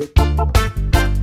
Música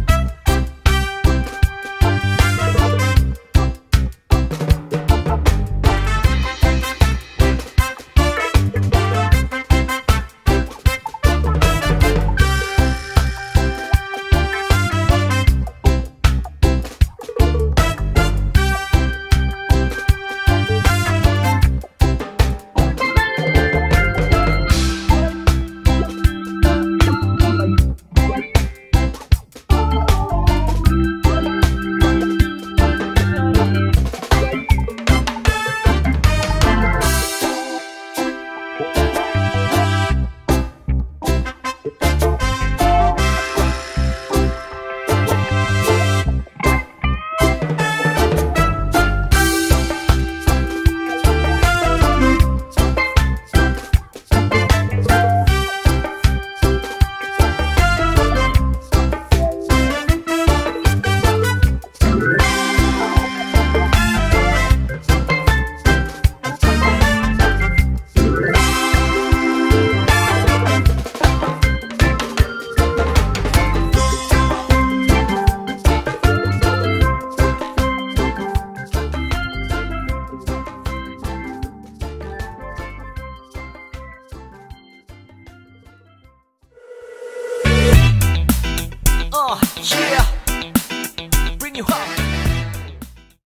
Yeah.